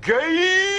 Gay!